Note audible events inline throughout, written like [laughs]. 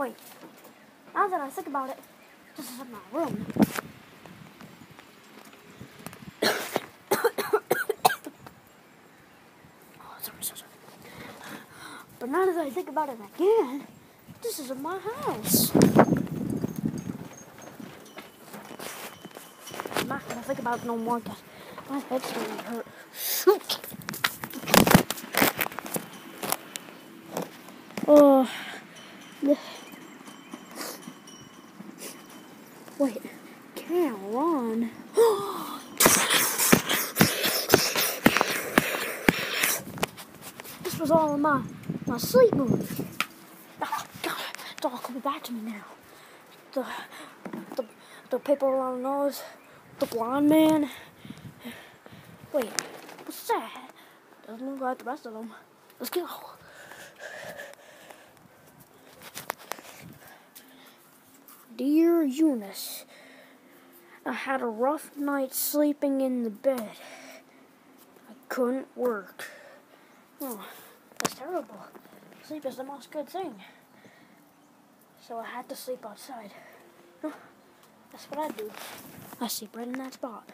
Wait, now that I think about it, this is in my room. [coughs] oh, sorry, sorry, sorry. But now that I think about it again, this is in my house. I'm not gonna think about it no more because my head's to hurt. Shoot. Oh. the- Wait, can't run. this was all in my my sleep movie. Oh, God, it's all coming back to me now. The the the paper around the nose, the blonde man. Wait, what's that? Doesn't look like the rest of them. Let's go. Dear Eunice, I had a rough night sleeping in the bed. I couldn't work. Oh, terrible. Sleep is the most good thing. So I had to sleep outside. That's what I do. I sleep right in that spot.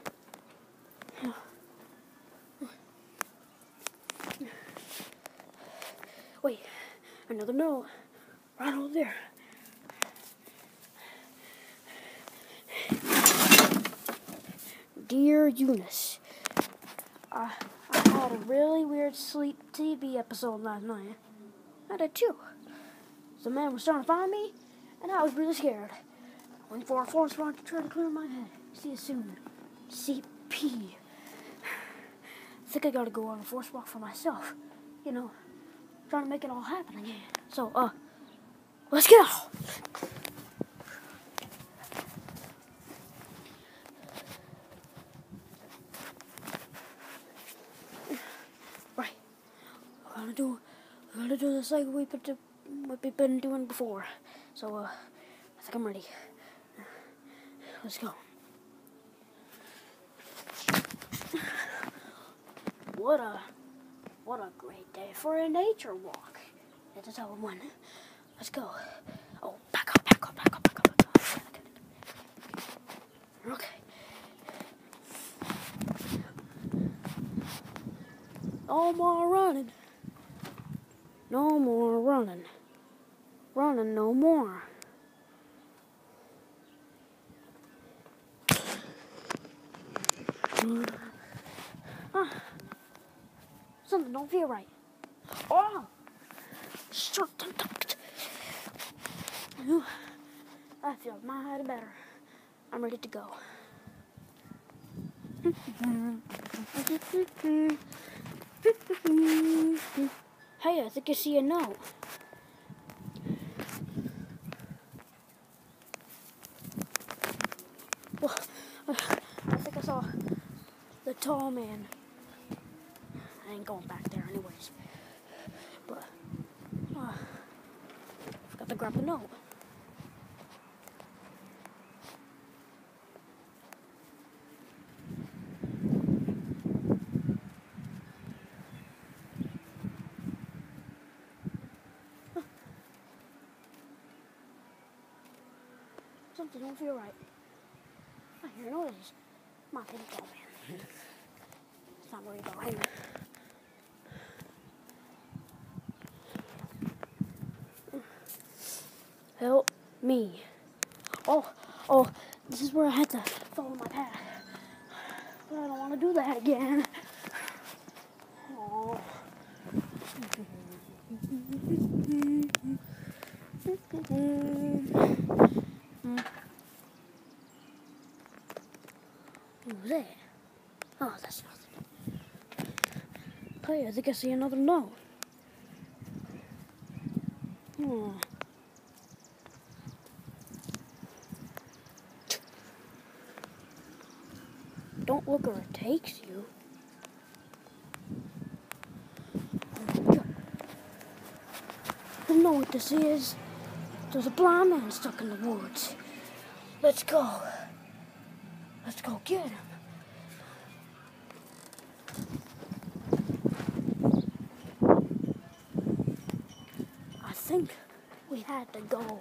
Wait, another note. Right over there. Dear Eunice, I had a really weird sleep TV episode last night. I did too. The man was trying to find me, and I was really scared. I went for a force walk to try to clear my head. See you soon. CP. I think I gotta go on a force walk for myself. You know, trying to make it all happen again. So, uh, let's go. Right. We're gonna do we're gonna do this like we've been we've been doing before. So uh I think I'm ready. Let's go. What a what a great day for a nature walk. That's a one. Let's go. Oh, back up, back up, back up, back up, back up. Okay. No more running. No more running. Running no more. Ah. Something don't feel right. Oh! Ooh, I feel mighty better. I'm ready to go. [laughs] Hey, I think I see a note. Well, I think I saw the tall man. I ain't going back there anyways. But, uh, forgot to grab the note. Something don't feel right. I hear noises. My tall man. Let's not worry about him. Help me. Oh, oh, this is where I had to follow my path. But I don't want to do that again. Oh. What was that? Oh, that's nothing. Hey, I think I see another note. Oh. Hmm. Don't look where it takes you. I know what this is. There's a blind man stuck in the woods. Let's go. Let's go get him. Think we had to go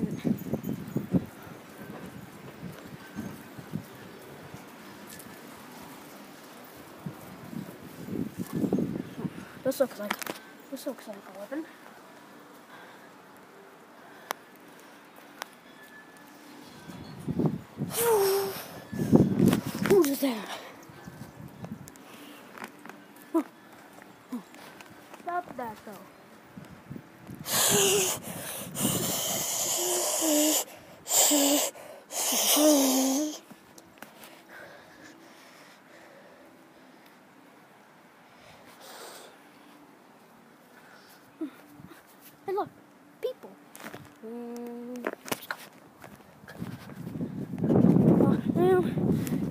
where. This looks like this looks like a weapon. Who's there? Oh, oh. Stop that though. Hey look, people. Mm, let's go. Uh, now, you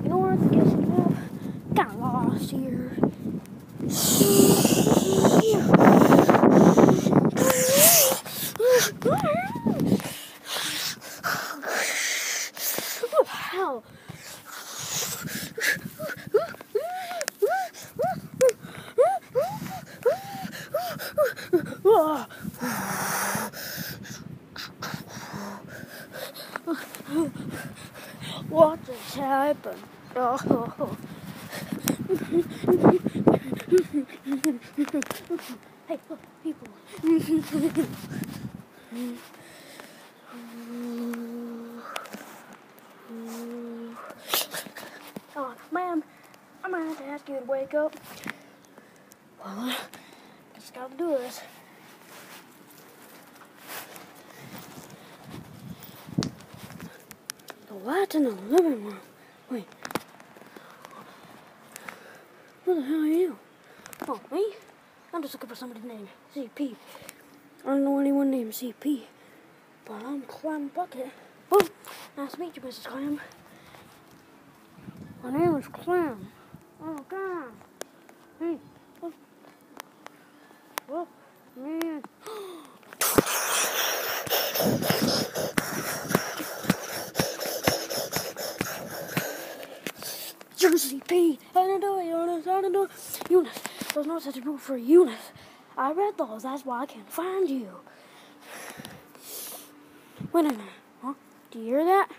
know where the guess well, got lost here. What just happened? Oh. hey, look, people. oh, ma'am, I'm gonna have to ask you to wake up. Well, just gotta do this. Lights in the living room. Wait. Who the hell are you? Oh, me? I'm just looking for somebody named CP. I don't know anyone named CP. But I'm Clam Bucket. Oh, nice to meet you, Mrs. Clam. My name is Clam. Oh, God. Hey. Oh. Oh, man. You're CP. I didn't do it, It. Eunice, there's no such book for Eunice. I read those. That's why I can't find you. Wait a minute. Huh? Do you hear that?